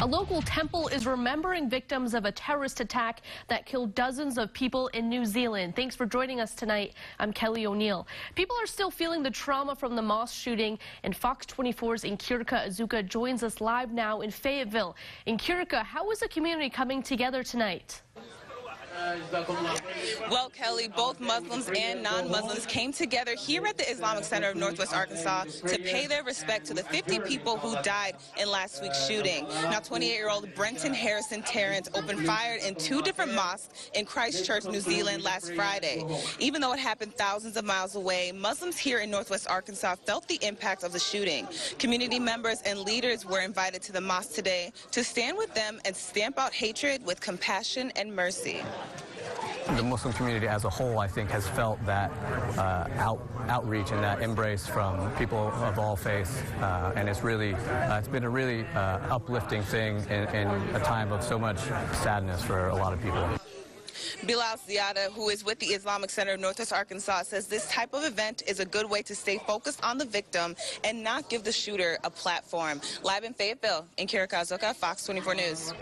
A local temple is remembering victims of a terrorist attack that killed dozens of people in New Zealand. Thanks for joining us tonight. I'm Kelly O'Neill. People are still feeling the trauma from the mosque shooting, and Fox 24's Nkiruka Azuka joins us live now in Fayetteville. Nkiruka, how is the community coming together tonight? Well, Kelly, both Muslims and non-Muslims came together here at the Islamic Center of Northwest Arkansas to pay their respect to the 50 people who died in last week's shooting. Now, 28-year-old Brenton Harrison Tarrant opened fire in two different mosques in Christchurch, New Zealand last Friday. Even though it happened thousands of miles away, Muslims here in Northwest Arkansas felt the impact of the shooting. Community members and leaders were invited to the mosque today to stand with them and stamp out hatred with compassion and mercy. The Muslim community as a whole, I think, has felt that uh, out, outreach and that embrace from people of all faiths, uh, and it's really, uh, it's been a really uh, uplifting thing in, in a time of so much sadness for a lot of people. Bilal Ziada, who is with the Islamic Center of Northwest Arkansas, says this type of event is a good way to stay focused on the victim and not give the shooter a platform. Live in Fayetteville, in Azuka, Fox 24 News.